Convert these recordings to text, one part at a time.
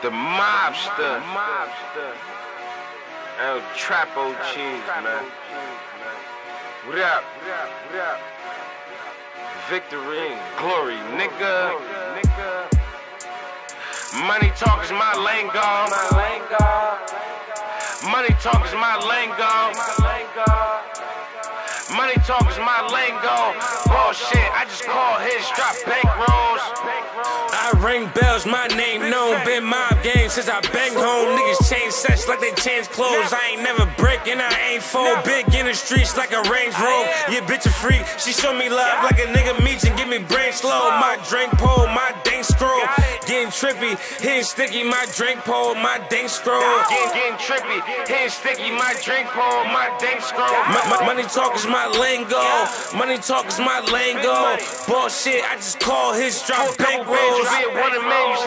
The mobster. Mobster. El Trapo Cheese, man. What up? What up? Victory and glory, nigga. Money talk is my lingo. Money talk is my lingo. Money talk is my lingo. Bullshit, I just call his drop bankrolls. Sets like they change clothes. I ain't never breaking, I ain't fold. Big in the streets like a Range Rover. Yeah, bitch a freak. She show me love like a nigga meets and give me brain slow. My drink pole, my dank scroll. Getting trippy, hitting sticky, my drink pole, my dank scroll. Getting, getting trippy, hitting sticky, my drink pole, my dank scroll. My, my, money talk is my lingo. Money talk is my lingo. Bullshit, I just call his drop bankrolls.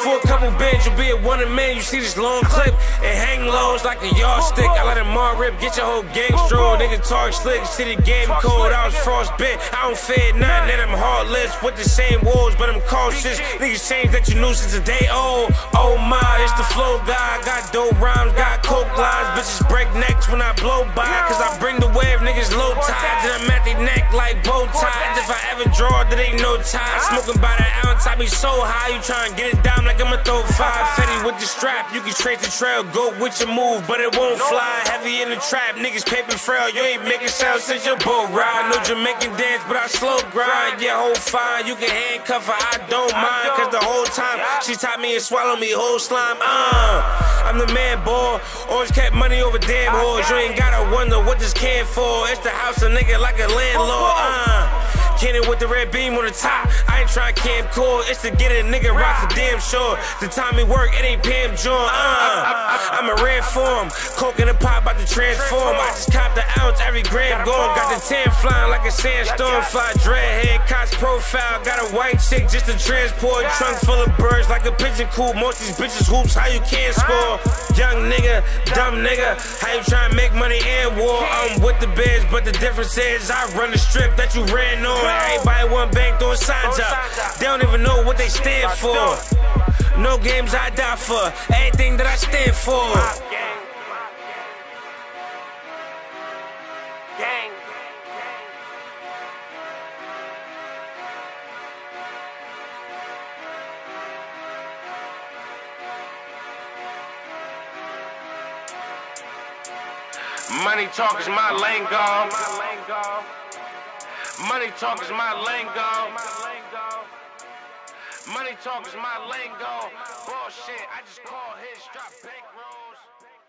For a couple bands, you'll be a one man. You see this long clip and hang lows like a yardstick. I let him all rip, get your whole gang stroll. Nigga talk slick, see the game cold. I was frostbit, I don't fear nothing, and I'm heartless with the same walls, but I'm cautious. Niggas change that you knew since a day old. Oh my, it's the flow guy. Got dope rhymes, got coke lines. Bitches break necks when I blow by, cause I bring the wave. Niggas low tides, and I'm at their neck like bow ties. If I ever draw, there ain't no tie. Smoking by the ounce, I be so high. You tryna get it down like I'ma throw five. Fetti with the strap, you can trace the trail. Go with your move, but it won't fly. Heavy in the trap, niggas paper frail. You ain't making sound since your boat ride. No Jamaican dance, but I slow grind. Yeah, hold fine. You can handcuff her, I don't mind. Cause the whole time she taught me and swallow me whole slime. Uh, I'm the man, boy. Always kept money over damn whores. You ain't gotta wonder what this can for. It's the house of nigga like a landlord. Uh. Kenny with the red beam on the top. I ain't trying to camp cool. It's to get a nigga rock for damn sure. The time he work, it ain't Pam John. Uh, I'm a red form. Coke in the pot about to transform. I just copped the ounce, every gram gone. Got the 10 flying like a sandstorm. Fly dreadhead, cops profile. Got a white chick just to transport. Trunk full of birds like a pigeon coop. Most these bitches hoops, how you can't score. Young nigga, dumb nigga. How you trying to make money and war? I'm with the biz, but the difference is I run the strip that you ran on. Everybody one bank throwing signs up. They don't even know what they stand for. No games I die for. Everything that I stand for. Money talk is my lingo. Money talk is my lingo. Money talk is my lingo. Bullshit, I just call his drop bankrolls.